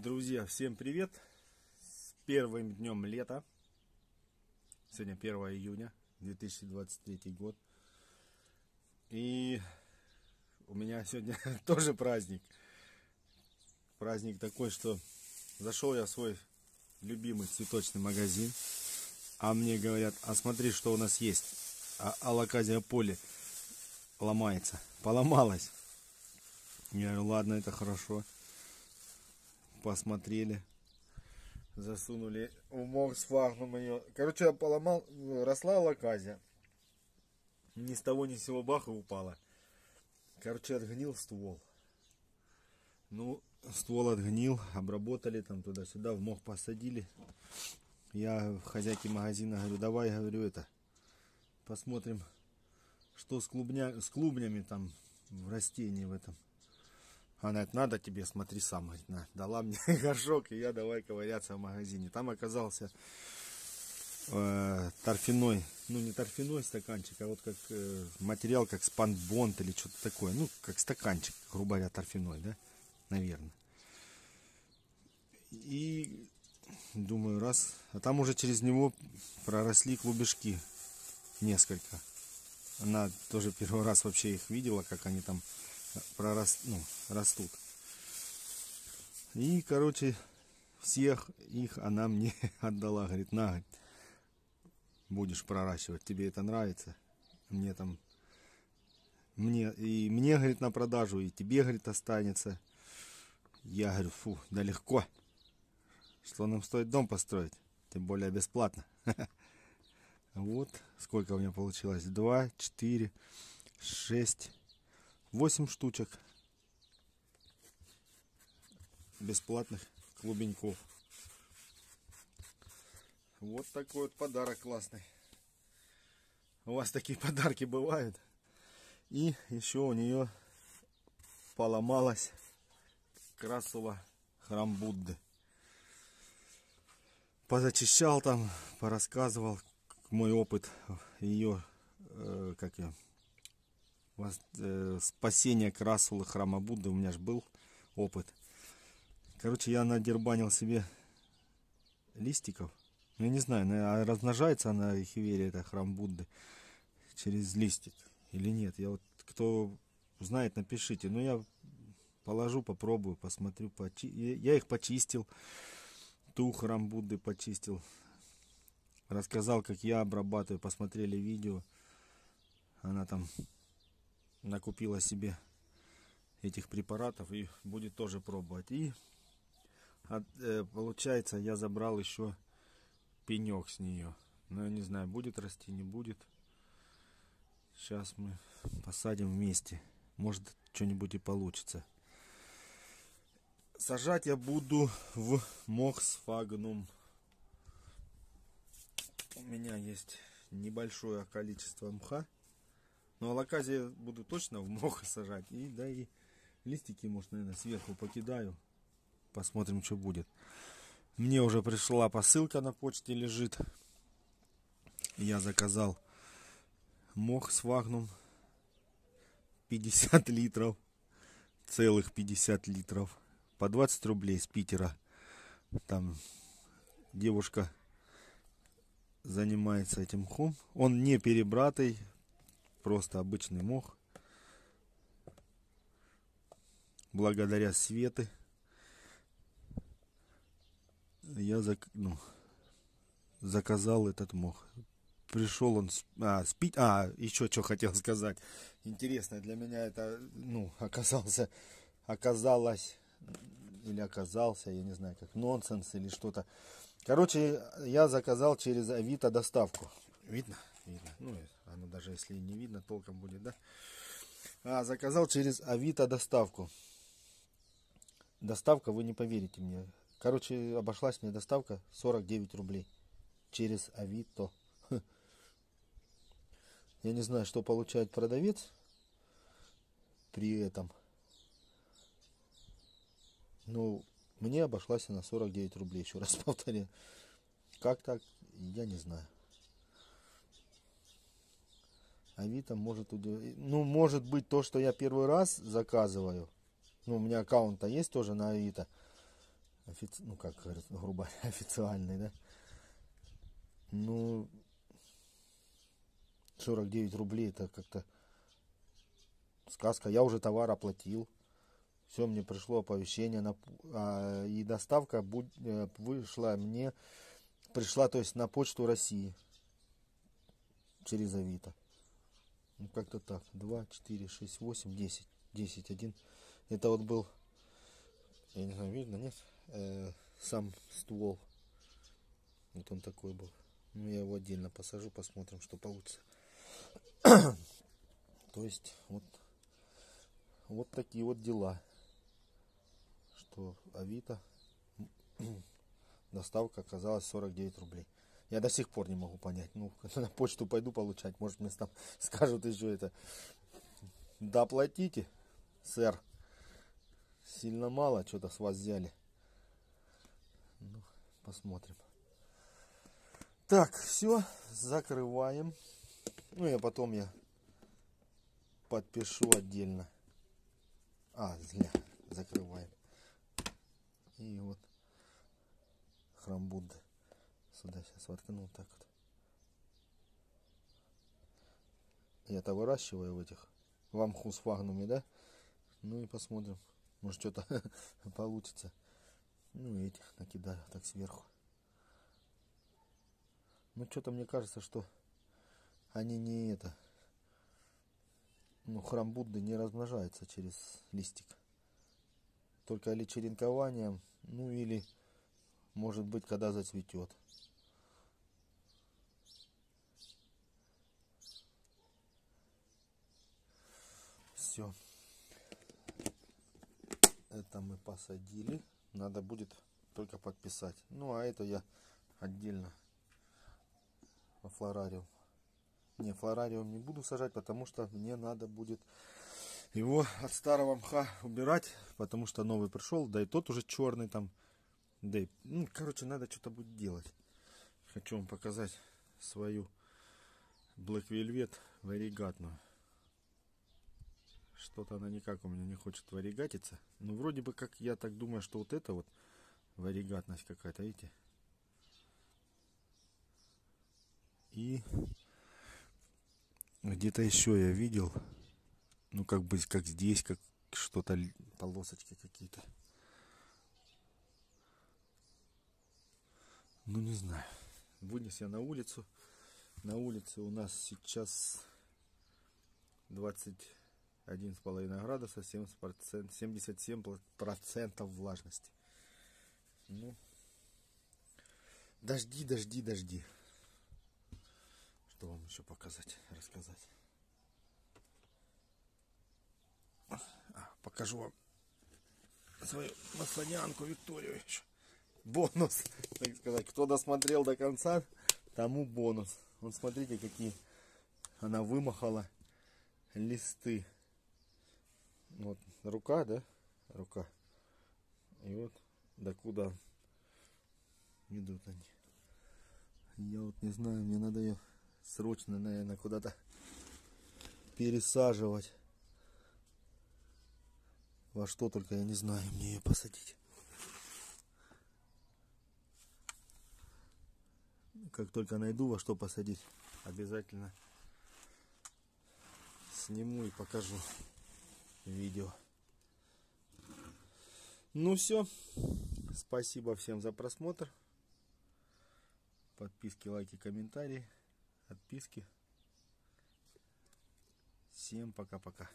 Друзья, всем привет! С первым днем лета. Сегодня 1 июня 2023 год. И у меня сегодня тоже праздник. Праздник такой, что зашел я в свой любимый цветочный магазин. А мне говорят, а смотри, что у нас есть. А алаказия поле ломается. Поломалась. Я говорю, ладно, это хорошо посмотрели, засунули в Морсфагнум ее. Короче, я поломал, росла лаказия. Ни с того ни с сего баха упала. Короче, отгнил ствол. Ну, ствол отгнил, обработали там туда-сюда, в мох посадили. Я хозяйке магазина говорю, давай, говорю, это, посмотрим, что с, клубня, с клубнями там в растении в этом. Она говорит, надо тебе, смотри сам. Говорит, на. Дала мне горшок, и я давай ковыряться в магазине. Там оказался э, торфяной, ну не торфяной стаканчик, а вот как э, материал, как спанбонд или что-то такое. Ну, как стаканчик, грубо говоря, торфяной, да, наверное. И думаю, раз, а там уже через него проросли клубешки несколько. Она тоже первый раз вообще их видела, как они там прорас, ну, растут. И, короче, всех их она мне отдала. Говорит, на, будешь проращивать, тебе это нравится. Мне там, мне, и мне, говорит, на продажу, и тебе, говорит, останется. Я говорю, фу, да легко. Что нам стоит дом построить? Тем более бесплатно. Вот сколько у меня получилось. Два, четыре, шесть, 8 штучек бесплатных клубеньков. Вот такой вот подарок классный. У вас такие подарки бывают. И еще у нее поломалась красула храм Будды. Позачищал там, порассказывал мой опыт ее, э, как я, спасение Красулы храма Будды. У меня же был опыт. Короче, я надербанил себе листиков. Ну, я не знаю, а размножается она хиверия, это храм Будды, через листик или нет. Я вот, кто знает, напишите. Но я положу, попробую, посмотрю. Почи... Я их почистил. Ту храм Будды почистил. Рассказал, как я обрабатываю. Посмотрели видео. Она там накупила себе этих препаратов и будет тоже пробовать. И от, э, получается я забрал еще пенек с нее. Но я не знаю, будет расти, не будет. Сейчас мы посадим вместе. Может что-нибудь и получится. Сажать я буду в мохсфагнум. У меня есть небольшое количество мха. Но алаказия буду точно в мох сажать. И да и листики, может, наверное, сверху покидаю. Посмотрим, что будет. Мне уже пришла посылка на почте лежит. Я заказал мох с вагнум 50 литров. Целых 50 литров. По 20 рублей с Питера. Там девушка занимается этим мхом. Он не перебратый, Просто обычный мох. Благодаря светы я зак, ну, заказал этот мох. Пришел он, а, спить, а, еще что хотел сказать. Интересно, для меня это, ну, оказался, оказалось, или оказался, я не знаю, как нонсенс или что-то. Короче, я заказал через Авито доставку. Видно? Видно. Ну, оно даже если не видно, толком будет, да? А, заказал через Авито доставку. Доставка, вы не поверите мне. Короче, обошлась мне доставка 49 рублей. Через Авито. Я не знаю, что получает продавец при этом. Ну, мне обошлась она 49 рублей, еще раз повторяю. Как так, я не знаю. Авито может удивить. Ну, может быть, то, что я первый раз заказываю. Ну, у меня аккаунта есть тоже на Авито. офици... ну как говорится, грубо говоря, официальный, да? Ну, 49 рублей это как-то сказка. Я уже товар оплатил. Все, мне пришло оповещение. На, а, и доставка будь, э, вышла мне, пришла, то есть, на почту России. Через Авито. Ну, как-то так. 2, 4, 6, 8, 10. 10, 1. Это вот был, я не знаю, видно, нет? Э, сам ствол. Вот он такой был. Ну, я его отдельно посажу, посмотрим, что получится. То есть, вот, вот такие вот дела. Что Авито, доставка оказалась 49 рублей. Я до сих пор не могу понять. Ну, на почту пойду получать. Может, мне там скажут еще это. Доплатите, сэр. Сильно мало что-то с вас взяли. Ну, посмотрим. Так, все, закрываем. Ну, я потом я подпишу отдельно. А, зря, закрываем. И вот храм Будды. Сюда сейчас воткнул так вот. Я-то выращиваю в этих в амху с фагнуме, да? Ну и посмотрим. Может что-то получится. Ну и этих накидаю так сверху. Ну что-то мне кажется, что они не это. Ну, храм Будды не размножается через листик. Только или черенкованием, ну или, может быть, когда зацветет. Все. Это мы посадили. Надо будет только подписать. Ну, а это я отдельно во флорариум. Не, флорариум не буду сажать, потому что мне надо будет его от старого мха убирать, потому что новый пришел, да и тот уже черный там. Да и, ну, короче, надо что-то будет делать. Хочу вам показать свою Black Velvet варигатную. Что-то она никак у меня не хочет варигатиться. Ну, вроде бы как я так думаю, что вот это вот варигатность какая-то, видите? И где-то еще я видел, ну как бы как здесь, как что-то полосочки какие-то. Ну не знаю. Вынес я на улицу. На улице у нас сейчас 21,5 градуса, 70%, 77 процентов влажности. Ну, дожди, дожди, дожди. Что вам еще показать, рассказать? А, покажу вам свою маслонянку Викторию еще. Бонус, так сказать. Кто досмотрел до конца, тому бонус. Вот смотрите, какие она вымахала листы. Вот рука, да? Рука. И вот докуда идут они. Я вот не знаю, мне надо ее срочно, наверное, куда-то пересаживать. Во что только я не знаю, мне ее посадить. Как только найду во что посадить, обязательно сниму и покажу видео. Ну все. Спасибо всем за просмотр. Подписки, лайки, комментарии отписки. Всем пока-пока.